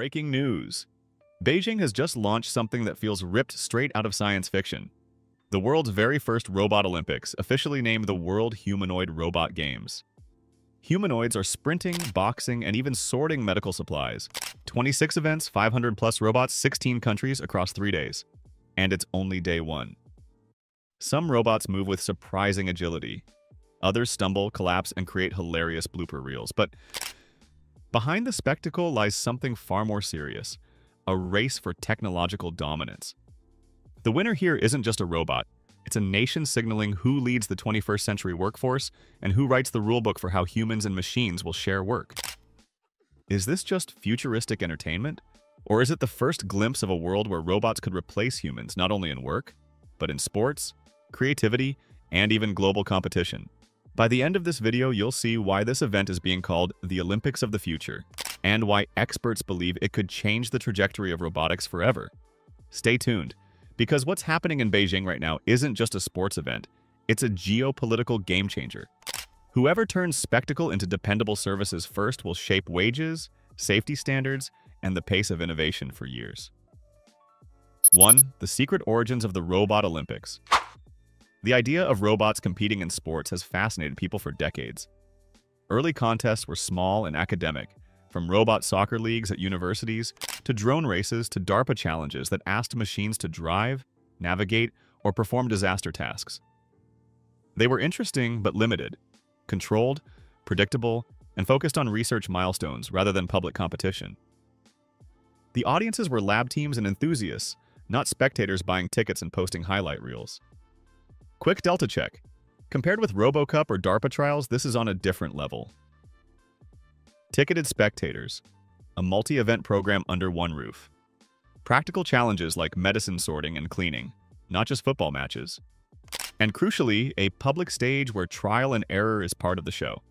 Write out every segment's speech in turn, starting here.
Breaking news. Beijing has just launched something that feels ripped straight out of science fiction. The world's very first Robot Olympics, officially named the World Humanoid Robot Games. Humanoids are sprinting, boxing, and even sorting medical supplies. 26 events, 500 plus robots, 16 countries across three days. And it's only day one. Some robots move with surprising agility. Others stumble, collapse, and create hilarious blooper reels. But behind the spectacle lies something far more serious, a race for technological dominance. The winner here isn't just a robot. It's a nation signaling who leads the 21st century workforce and who writes the rulebook for how humans and machines will share work. Is this just futuristic entertainment? Or is it the first glimpse of a world where robots could replace humans not only in work, but in sports, creativity, and even global competition? By the end of this video, you'll see why this event is being called the Olympics of the Future, and why experts believe it could change the trajectory of robotics forever. Stay tuned, because what's happening in Beijing right now isn't just a sports event, it's a geopolitical game changer. Whoever turns spectacle into dependable services first will shape wages, safety standards, and the pace of innovation for years. 1. The secret origins of the Robot Olympics. The idea of robots competing in sports has fascinated people for decades. Early contests were small and academic, from robot soccer leagues at universities to drone races to DARPA challenges that asked machines to drive, navigate, or perform disaster tasks. They were interesting but limited, controlled, predictable, and focused on research milestones rather than public competition. The audiences were lab teams and enthusiasts, not spectators buying tickets and posting highlight reels. Quick Delta check. Compared with RoboCup or DARPA trials, this is on a different level. Ticketed spectators. A multi-event program under one roof. Practical challenges like medicine sorting and cleaning, not just football matches. And crucially, a public stage where trial and error is part of the show.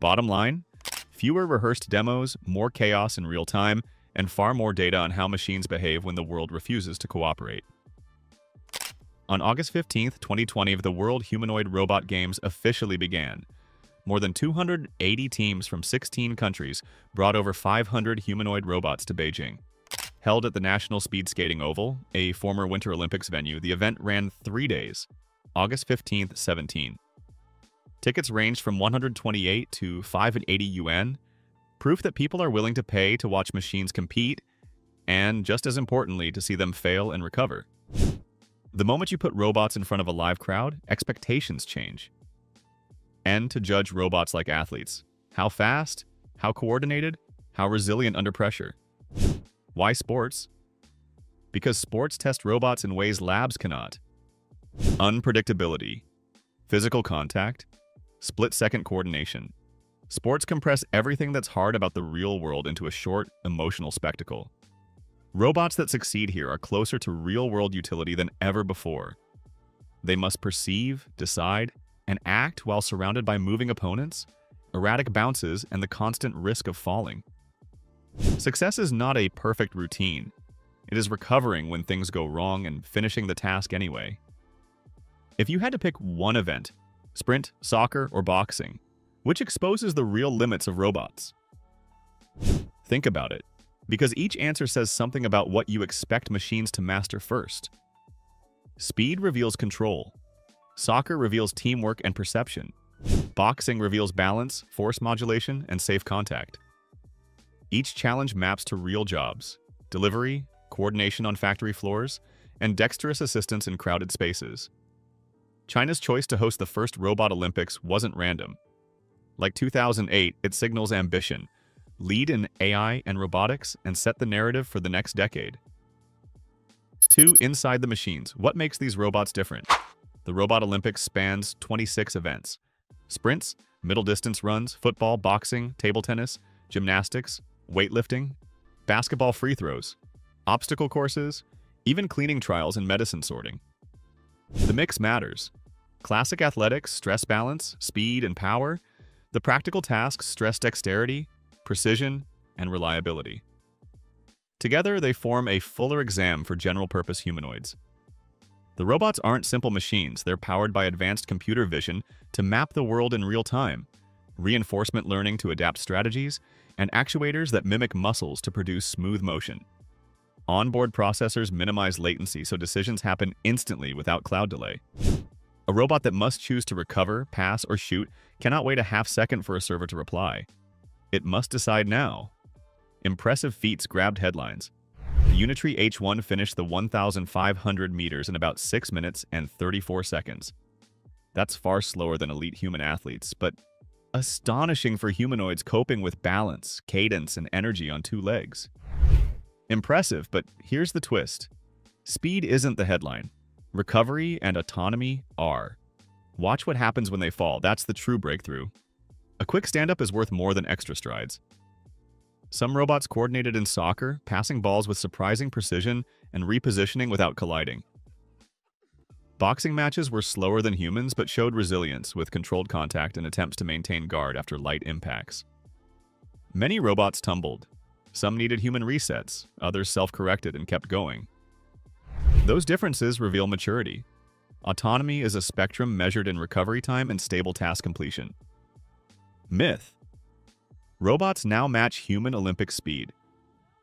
Bottom line, fewer rehearsed demos, more chaos in real time, and far more data on how machines behave when the world refuses to cooperate. On August 15, 2020, the World Humanoid Robot Games officially began. More than 280 teams from 16 countries brought over 500 humanoid robots to Beijing. Held at the National Speed Skating Oval, a former Winter Olympics venue, the event ran three days, August 15th, 17. Tickets ranged from 128 to 580 yuan, proof that people are willing to pay to watch machines compete, and just as importantly, to see them fail and recover. The moment you put robots in front of a live crowd, expectations change. And to judge robots like athletes. How fast? How coordinated? How resilient under pressure? Why sports? Because sports test robots in ways labs cannot. Unpredictability. Physical contact. Split-second coordination. Sports compress everything that's hard about the real world into a short, emotional spectacle. Robots that succeed here are closer to real-world utility than ever before. They must perceive, decide, and act while surrounded by moving opponents, erratic bounces, and the constant risk of falling. Success is not a perfect routine. It is recovering when things go wrong and finishing the task anyway. If you had to pick one event, sprint, soccer, or boxing, which exposes the real limits of robots? Think about it because each answer says something about what you expect machines to master first. Speed reveals control. Soccer reveals teamwork and perception. Boxing reveals balance, force modulation, and safe contact. Each challenge maps to real jobs, delivery, coordination on factory floors, and dexterous assistance in crowded spaces. China's choice to host the first Robot Olympics wasn't random. Like 2008, it signals ambition, lead in AI and robotics, and set the narrative for the next decade. 2. Inside the machines. What makes these robots different? The Robot Olympics spans 26 events. Sprints, middle distance runs, football, boxing, table tennis, gymnastics, weightlifting, basketball free throws, obstacle courses, even cleaning trials and medicine sorting. The mix matters. Classic athletics, stress balance, speed, and power. The practical tasks, stress dexterity, precision, and reliability. Together, they form a fuller exam for general-purpose humanoids. The robots aren't simple machines, they're powered by advanced computer vision to map the world in real time, reinforcement learning to adapt strategies, and actuators that mimic muscles to produce smooth motion. Onboard processors minimize latency so decisions happen instantly without cloud delay. A robot that must choose to recover, pass, or shoot cannot wait a half second for a server to reply. It must decide now. Impressive feats grabbed headlines. The Unitree H1 finished the 1,500 meters in about 6 minutes and 34 seconds. That's far slower than elite human athletes, but astonishing for humanoids coping with balance, cadence, and energy on two legs. Impressive, but here's the twist. Speed isn't the headline. Recovery and autonomy are. Watch what happens when they fall. That's the true breakthrough. A quick stand-up is worth more than extra strides. Some robots coordinated in soccer, passing balls with surprising precision and repositioning without colliding. Boxing matches were slower than humans but showed resilience with controlled contact and attempts to maintain guard after light impacts. Many robots tumbled. Some needed human resets, others self-corrected and kept going. Those differences reveal maturity. Autonomy is a spectrum measured in recovery time and stable task completion. Myth. Robots now match human Olympic speed.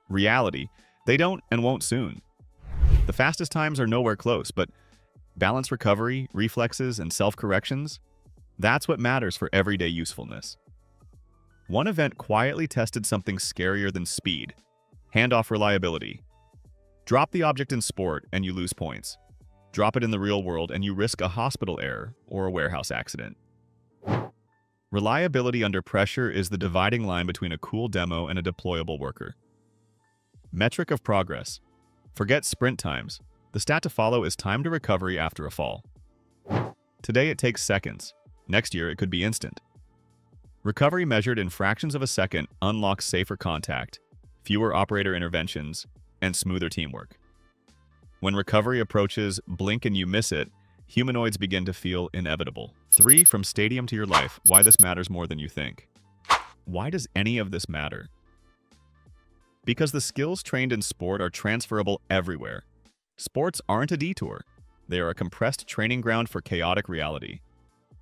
Reality. They don't and won't soon. The fastest times are nowhere close, but balance recovery, reflexes, and self-corrections, that's what matters for everyday usefulness. One event quietly tested something scarier than speed, handoff reliability. Drop the object in sport and you lose points. Drop it in the real world and you risk a hospital error or a warehouse accident. Reliability under pressure is the dividing line between a cool demo and a deployable worker. Metric of progress. Forget sprint times. The stat to follow is time to recovery after a fall. Today it takes seconds. Next year it could be instant. Recovery measured in fractions of a second unlocks safer contact, fewer operator interventions, and smoother teamwork. When recovery approaches blink and you miss it, humanoids begin to feel inevitable. 3. From stadium to your life, why this matters more than you think. Why does any of this matter? Because the skills trained in sport are transferable everywhere, Sports aren't a detour. They are a compressed training ground for chaotic reality.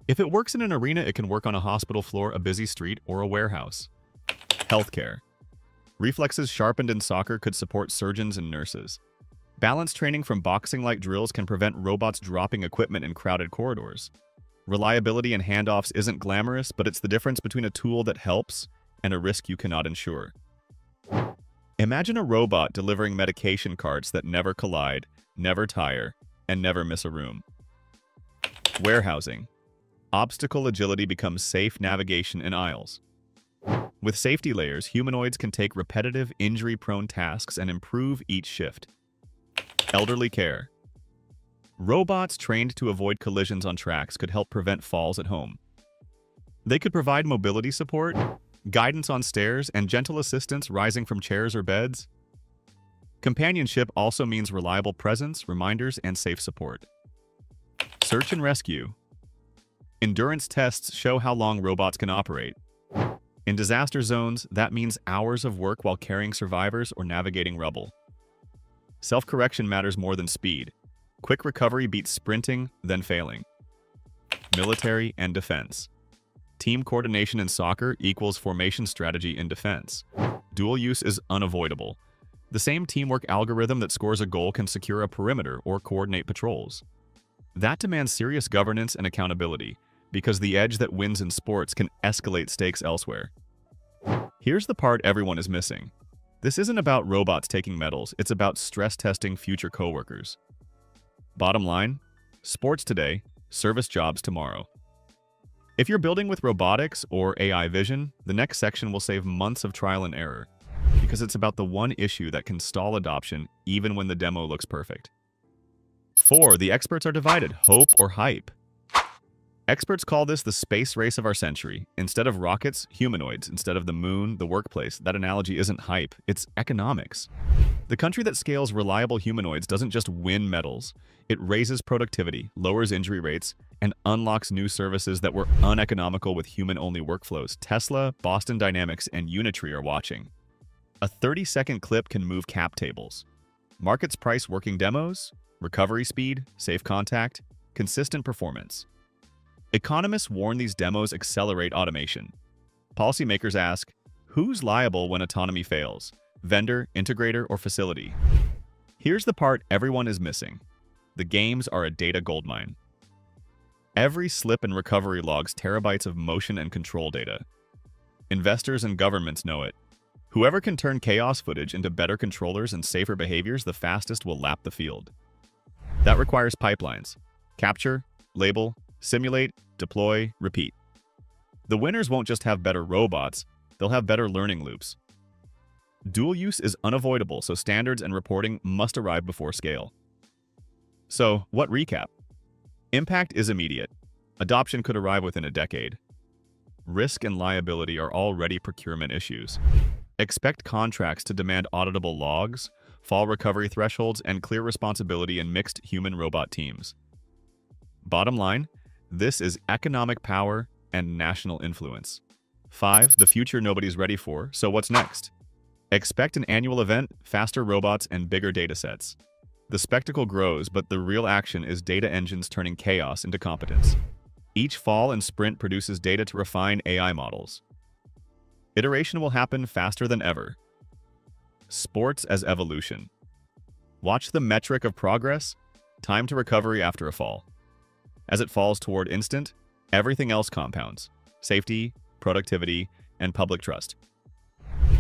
If it works in an arena, it can work on a hospital floor, a busy street, or a warehouse. Healthcare. Reflexes sharpened in soccer could support surgeons and nurses. Balance training from boxing-like drills can prevent robots dropping equipment in crowded corridors. Reliability in handoffs isn't glamorous, but it's the difference between a tool that helps and a risk you cannot insure. Imagine a robot delivering medication carts that never collide, never tire, and never miss a room. Warehousing. Obstacle agility becomes safe navigation in aisles. With safety layers, humanoids can take repetitive, injury-prone tasks and improve each shift. Elderly care. Robots trained to avoid collisions on tracks could help prevent falls at home. They could provide mobility support, guidance on stairs, and gentle assistance rising from chairs or beds. Companionship also means reliable presence, reminders, and safe support. Search and rescue. Endurance tests show how long robots can operate. In disaster zones, that means hours of work while carrying survivors or navigating rubble. Self-correction matters more than speed. Quick recovery beats sprinting, then failing. Military and defense. Team coordination in soccer equals formation strategy in defense. Dual use is unavoidable. The same teamwork algorithm that scores a goal can secure a perimeter or coordinate patrols. That demands serious governance and accountability, because the edge that wins in sports can escalate stakes elsewhere. Here's the part everyone is missing. This isn't about robots taking medals, it's about stress testing future coworkers. Bottom line, sports today, service jobs tomorrow. If you're building with robotics or AI vision, the next section will save months of trial and error, because it's about the one issue that can stall adoption even when the demo looks perfect. 4. The experts are divided, hope or hype. Experts call this the space race of our century. Instead of rockets, humanoids. Instead of the moon, the workplace. That analogy isn't hype, it's economics. The country that scales reliable humanoids doesn't just win medals. It raises productivity, lowers injury rates, and unlocks new services that were uneconomical with human-only workflows. Tesla, Boston Dynamics, and Unitree are watching. A 30-second clip can move cap tables. Markets price working demos, recovery speed, safe contact, consistent performance. Economists warn these demos accelerate automation. Policymakers ask, Who's liable when autonomy fails? Vendor, integrator, or facility? Here's the part everyone is missing. The games are a data goldmine. Every slip and recovery logs terabytes of motion and control data. Investors and governments know it. Whoever can turn chaos footage into better controllers and safer behaviors the fastest will lap the field. That requires pipelines. Capture, label, simulate, deploy, repeat. The winners won't just have better robots, they'll have better learning loops. Dual use is unavoidable, so standards and reporting must arrive before scale. So, what recap? Impact is immediate. Adoption could arrive within a decade. Risk and liability are already procurement issues. Expect contracts to demand auditable logs, fall recovery thresholds, and clear responsibility in mixed human-robot teams. Bottom line, this is economic power and national influence. 5. The future nobody's ready for, so what's next? Expect an annual event, faster robots, and bigger datasets. The spectacle grows, but the real action is data engines turning chaos into competence. Each fall and sprint produces data to refine AI models. Iteration will happen faster than ever. Sports as evolution. Watch the metric of progress, time to recovery after a fall. As it falls toward instant, everything else compounds. Safety, productivity, and public trust.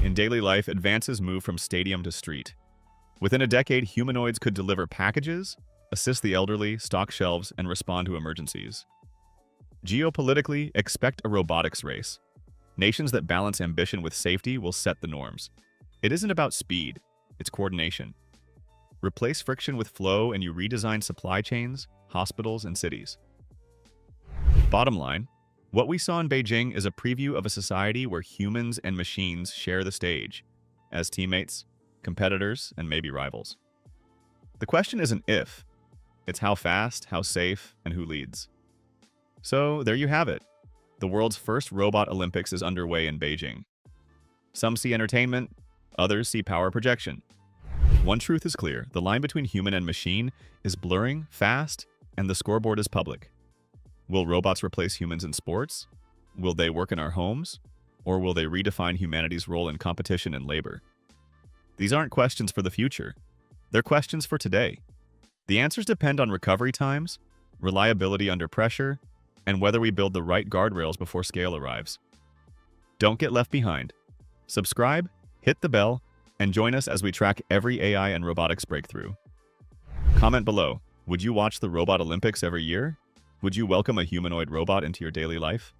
In daily life, advances move from stadium to street. Within a decade, humanoids could deliver packages, assist the elderly, stock shelves, and respond to emergencies. Geopolitically, expect a robotics race. Nations that balance ambition with safety will set the norms. It isn't about speed, it's coordination. Replace friction with flow and you redesign supply chains, hospitals, and cities. Bottom line, what we saw in Beijing is a preview of a society where humans and machines share the stage, as teammates, competitors, and maybe rivals. The question isn't if, it's how fast, how safe, and who leads. So there you have it. The world's first robot Olympics is underway in Beijing. Some see entertainment, others see power projection. One truth is clear, the line between human and machine is blurring fast, and the scoreboard is public. Will robots replace humans in sports? Will they work in our homes? Or will they redefine humanity's role in competition and labor? These aren't questions for the future. They're questions for today. The answers depend on recovery times, reliability under pressure, and whether we build the right guardrails before scale arrives. Don't get left behind. Subscribe, hit the bell, and join us as we track every AI and robotics breakthrough. Comment below, would you watch the Robot Olympics every year? Would you welcome a humanoid robot into your daily life?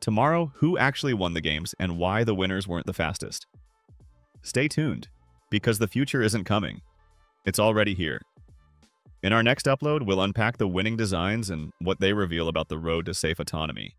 Tomorrow, who actually won the games and why the winners weren't the fastest? Stay tuned, because the future isn't coming. It's already here. In our next upload, we'll unpack the winning designs and what they reveal about the road to safe autonomy.